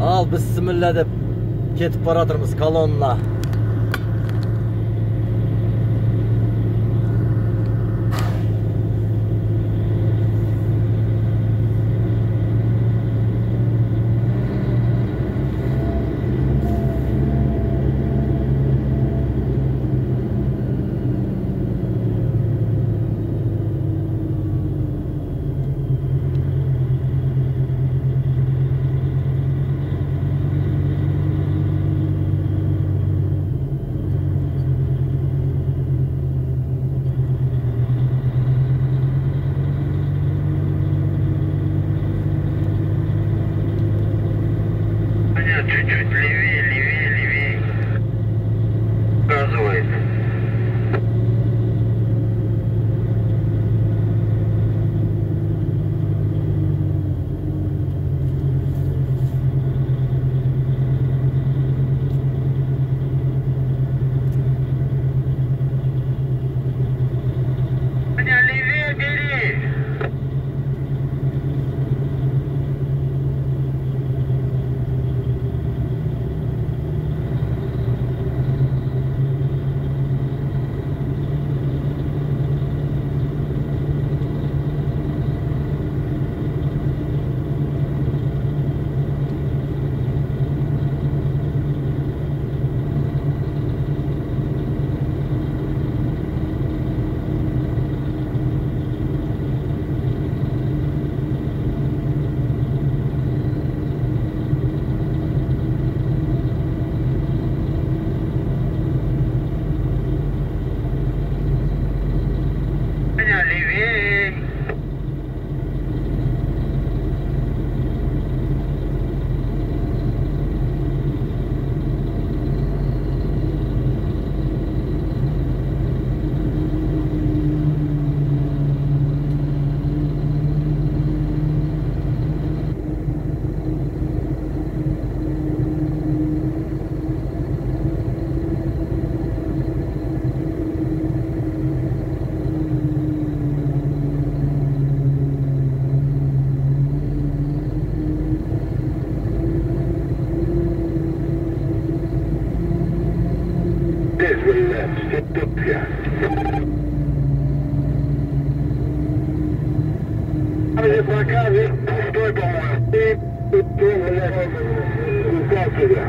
al biz similla deb ketib boraveramiz kolonna. Thank you. Left, sit up here. Avete fra casa, stai buono. E tu non le cose, un cazzo da.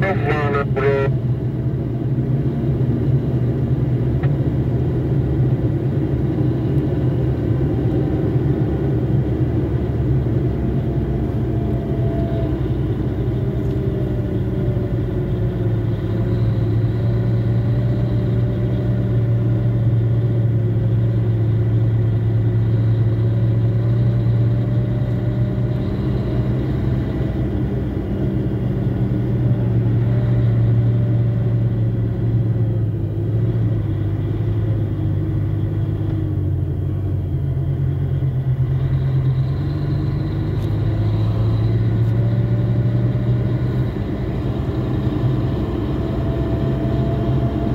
No, no, no.